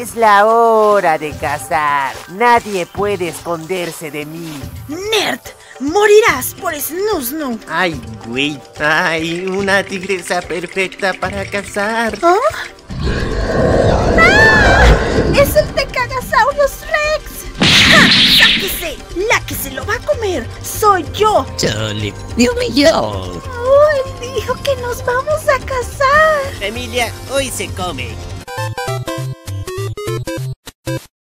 Es la hora de cazar. Nadie puede esconderse de mí. ¡Nerd! ¡Morirás por Snusnu! Ay, güey. Ay, una tigresa perfecta para cazar. ¿Oh? ¡Ah! ¡Es el Tegagasaurus Rex! ¡Ja! ¡Sáquese! ¡La que se lo va a comer! ¡Soy yo! Chole, Dime yo! ¡Oh! Él dijo que nos vamos a casar. Emilia, hoy se come.